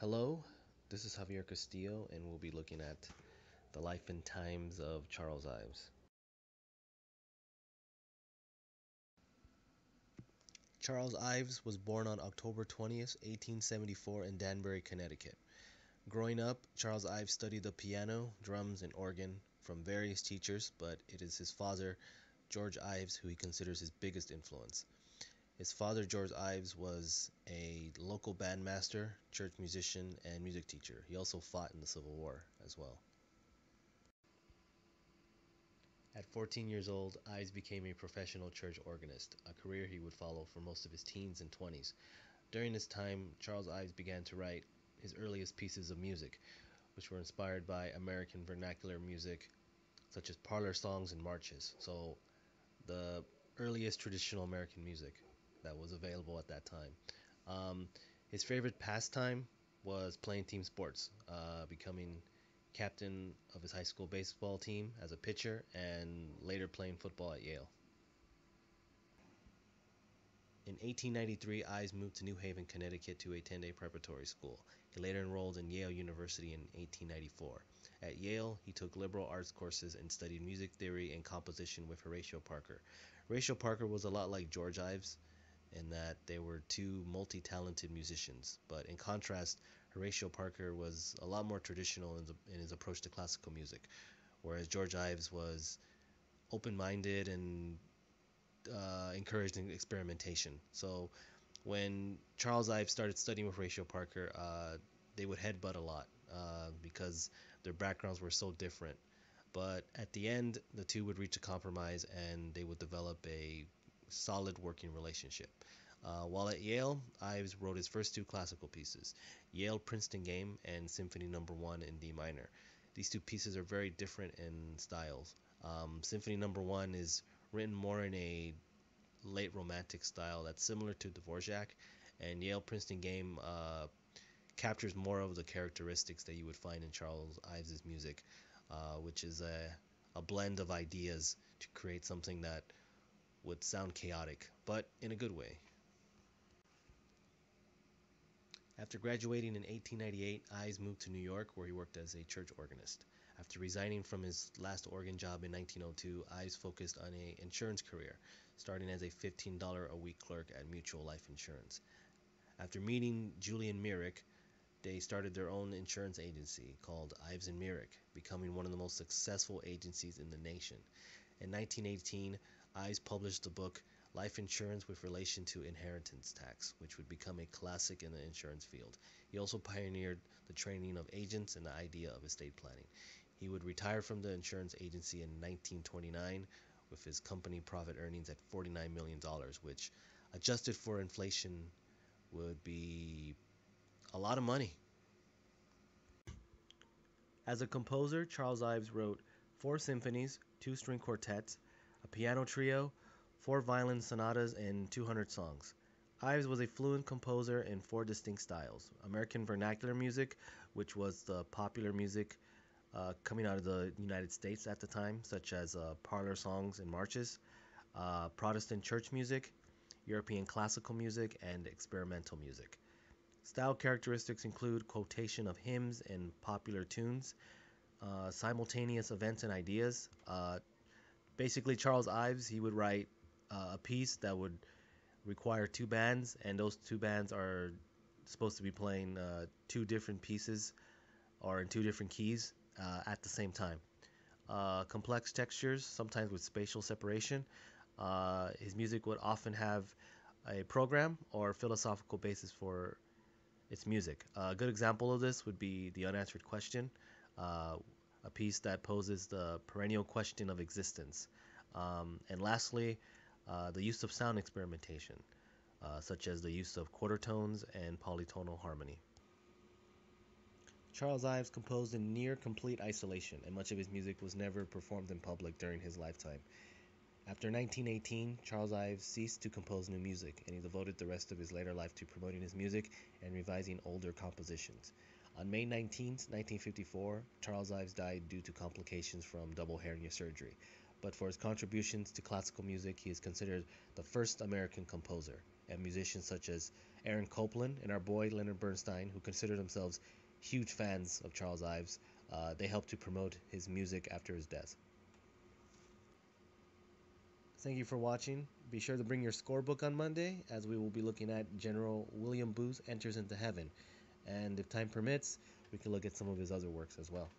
Hello, this is Javier Castillo, and we'll be looking at the life and times of Charles Ives. Charles Ives was born on October 20th, 1874, in Danbury, Connecticut. Growing up, Charles Ives studied the piano, drums, and organ from various teachers, but it is his father, George Ives, who he considers his biggest influence. His father, George Ives, was a local bandmaster, church musician, and music teacher. He also fought in the Civil War as well. At 14 years old, Ives became a professional church organist, a career he would follow for most of his teens and 20s. During this time, Charles Ives began to write his earliest pieces of music, which were inspired by American vernacular music, such as parlor songs and marches. So, the earliest traditional American music that was available at that time. Um, his favorite pastime was playing team sports, uh, becoming captain of his high school baseball team as a pitcher, and later playing football at Yale. In 1893, Ives moved to New Haven, Connecticut to a preparatory school. He later enrolled in Yale University in 1894. At Yale, he took liberal arts courses and studied music theory and composition with Horatio Parker. Horatio Parker was a lot like George Ives, in that they were two multi talented musicians. But in contrast, Horatio Parker was a lot more traditional in, the, in his approach to classical music, whereas George Ives was open minded and uh, encouraged in experimentation. So when Charles Ives started studying with Horatio Parker, uh, they would headbutt a lot uh, because their backgrounds were so different. But at the end, the two would reach a compromise and they would develop a solid working relationship. Uh, while at Yale, Ives wrote his first two classical pieces, Yale Princeton Game and Symphony Number no. 1 in D minor. These two pieces are very different in styles. Um, Symphony Number no. 1 is written more in a late romantic style that's similar to Dvorak, and Yale Princeton Game uh, captures more of the characteristics that you would find in Charles Ives' music, uh, which is a, a blend of ideas to create something that would sound chaotic, but in a good way. After graduating in 1898, Ives moved to New York where he worked as a church organist. After resigning from his last organ job in 1902, Ives focused on an insurance career, starting as a $15 a week clerk at Mutual Life Insurance. After meeting Julian Myrick, they started their own insurance agency called Ives and Myrick, becoming one of the most successful agencies in the nation. In 1918, Ives published the book Life Insurance with Relation to Inheritance Tax, which would become a classic in the insurance field. He also pioneered the training of agents and the idea of estate planning. He would retire from the insurance agency in 1929 with his company profit earnings at $49 million, which adjusted for inflation would be a lot of money. As a composer, Charles Ives wrote four symphonies, two string quartets, piano trio, four violin sonatas, and 200 songs. Ives was a fluent composer in four distinct styles American vernacular music, which was the popular music uh, coming out of the United States at the time, such as uh, parlor songs and marches, uh, Protestant church music, European classical music, and experimental music. Style characteristics include quotation of hymns and popular tunes, uh, simultaneous events and ideas, uh, basically Charles Ives he would write uh, a piece that would require two bands, and those two bands are supposed to be playing uh, two different pieces or in two different keys uh, at the same time. Uh, complex textures, sometimes with spatial separation. Uh, his music would often have a program or philosophical basis for its music. a good example of this would be The Unanswered Question, uh, a piece that poses the perennial question of existence. Um, and lastly, uh, the use of sound experimentation, uh, such as the use of quarter tones and polytonal harmony. Charles Ives composed in near complete isolation, and much of his music was never performed in public during his lifetime. After 1918, Charles Ives ceased to compose new music, and he devoted the rest of his later life to promoting his music and revising older compositions. On May 19, 1954, Charles Ives died due to complications from double hernia surgery. But for his contributions to classical music, he is considered the first American composer, and musicians such as Aaron Copland, and our boy Leonard Bernstein, who consider themselves huge fans of Charles Ives. Uh, they helped to promote his music after his death. Thank you for watching. Be sure to bring your scorebook on Monday as we will be looking at General William Booth Enters into Heaven. And if time permits, we can look at some of his other works as well.